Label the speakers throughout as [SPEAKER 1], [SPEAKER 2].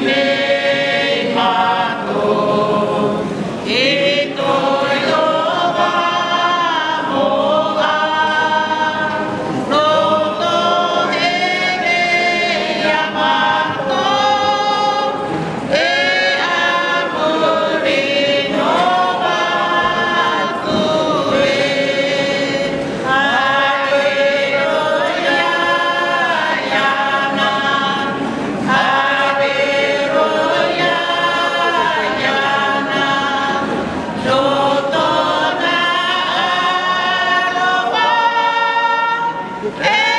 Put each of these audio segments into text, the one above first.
[SPEAKER 1] made my Hey!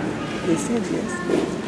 [SPEAKER 1] They said yes.